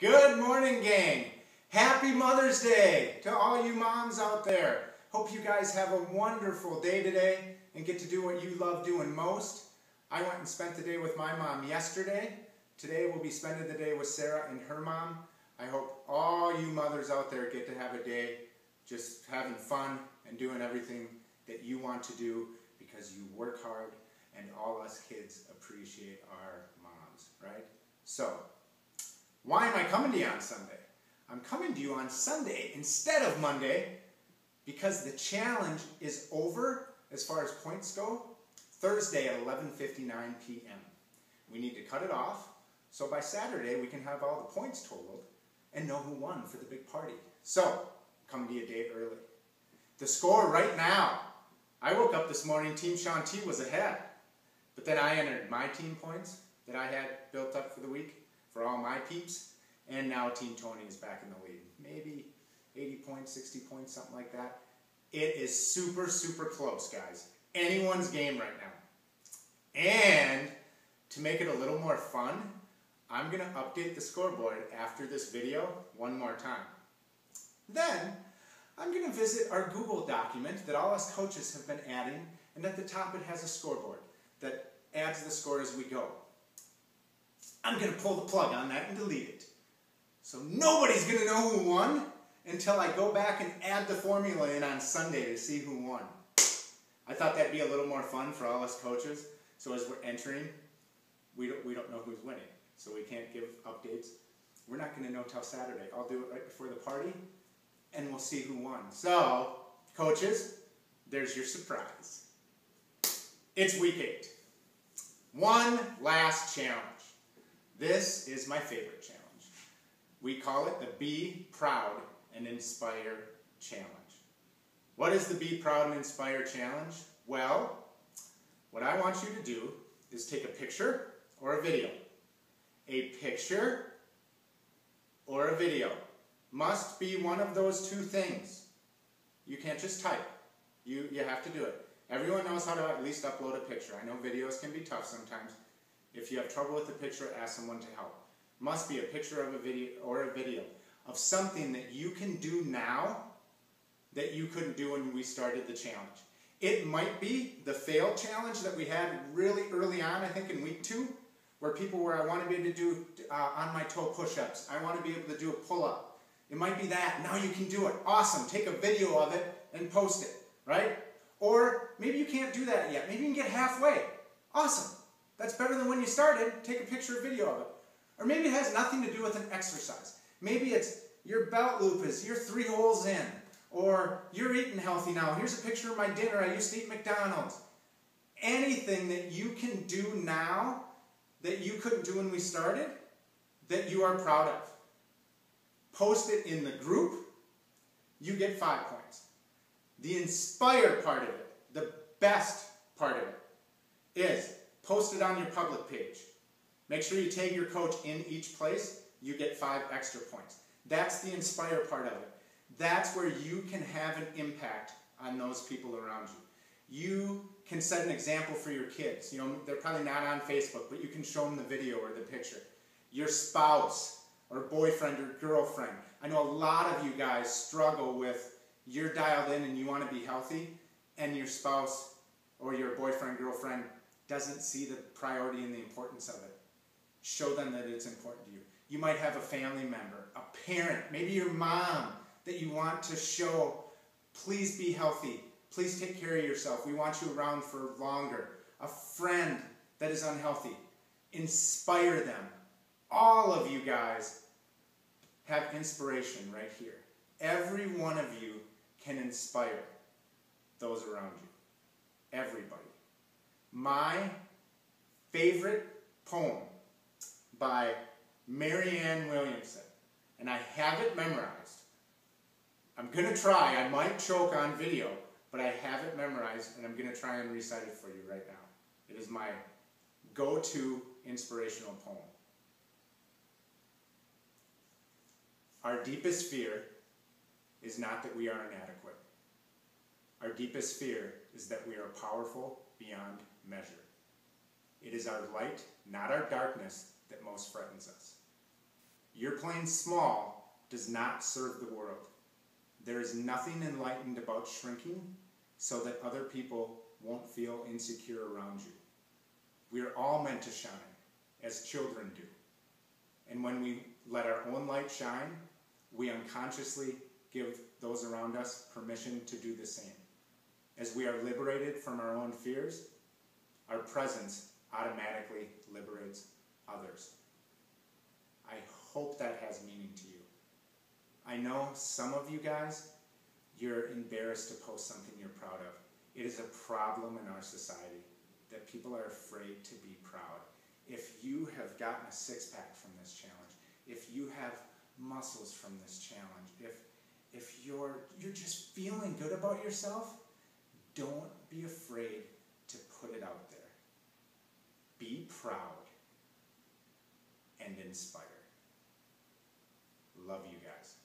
Good morning, gang. Happy Mother's Day to all you moms out there. Hope you guys have a wonderful day today and get to do what you love doing most. I went and spent the day with my mom yesterday. Today we'll be spending the day with Sarah and her mom. I hope all you mothers out there get to have a day just having fun and doing everything that you want to do because you work hard and all us kids appreciate our moms, right? So, why am I coming to you on Sunday? I'm coming to you on Sunday instead of Monday because the challenge is over as far as points go Thursday at 11:59 p.m. We need to cut it off so by Saturday we can have all the points totaled and know who won for the big party. So, come to you a day early. The score right now. I woke up this morning, Team Shanti was ahead. But then I entered my team points that I had built up for the week for all my peeps. And now Team Tony is back in the lead. Maybe 80 points, 60 points, something like that. It is super, super close, guys. Anyone's game right now. And to make it a little more fun, I'm going to update the scoreboard after this video one more time. Then, I'm going to visit our Google document that all us coaches have been adding, and at the top it has a scoreboard that adds the score as we go. I'm going to pull the plug on that and delete it. So nobody's going to know who won until I go back and add the formula in on Sunday to see who won. I thought that'd be a little more fun for all us coaches. So as we're entering, we don't, we don't know who's winning. So we can't give updates. We're not going to know till Saturday. I'll do it right before the party, and we'll see who won. So, coaches, there's your surprise. It's week eight. One last challenge. This is my favorite challenge. We call it the Be Proud and Inspire Challenge. What is the Be Proud and Inspire Challenge? Well, what I want you to do is take a picture or a video. A picture or a video. Must be one of those two things. You can't just type. You, you have to do it. Everyone knows how to at least upload a picture. I know videos can be tough sometimes. If you have trouble with the picture, ask someone to help. Must be a picture of a video or a video of something that you can do now that you couldn't do when we started the challenge. It might be the fail challenge that we had really early on, I think in week two, where people were, I want to be able to do uh, on my toe push-ups. I want to be able to do a pull-up. It might be that. Now you can do it. Awesome. Take a video of it and post it, right? Or maybe you can't do that yet. Maybe you can get halfway. Awesome. That's better than when you started. Take a picture or video of it. Or maybe it has nothing to do with an exercise. Maybe it's your belt loop is you're three holes in. Or you're eating healthy now. Here's a picture of my dinner. I used to eat McDonald's. Anything that you can do now that you couldn't do when we started that you are proud of. Post it in the group. You get five points. The inspired part of it, the best part of it, is post it on your public page. Make sure you tag your coach in each place. You get five extra points. That's the inspire part of it. That's where you can have an impact on those people around you. You can set an example for your kids. You know, they're probably not on Facebook, but you can show them the video or the picture. Your spouse or boyfriend or girlfriend. I know a lot of you guys struggle with you're dialed in and you want to be healthy, and your spouse or your boyfriend, girlfriend doesn't see the priority and the importance of it. Show them that it's important to you. You might have a family member, a parent, maybe your mom that you want to show, please be healthy. Please take care of yourself. We want you around for longer. A friend that is unhealthy. Inspire them. All of you guys have inspiration right here. Every one of you can inspire those around you. Everybody. My favorite poem by Marianne Williamson, and I have it memorized. I'm going to try. I might choke on video, but I have it memorized, and I'm going to try and recite it for you right now. It is my go-to inspirational poem. Our deepest fear is not that we are inadequate. Deepest fear is that we are powerful beyond measure. It is our light, not our darkness, that most frightens us. Your playing small does not serve the world. There is nothing enlightened about shrinking so that other people won't feel insecure around you. We are all meant to shine, as children do. And when we let our own light shine, we unconsciously give those around us permission to do the same. As we are liberated from our own fears, our presence automatically liberates others. I hope that has meaning to you. I know some of you guys, you're embarrassed to post something you're proud of. It is a problem in our society that people are afraid to be proud. If you have gotten a six pack from this challenge, if you have muscles from this challenge, if if you're you're just feeling good about yourself, don't be afraid to put it out there. Be proud and inspire. Love you guys.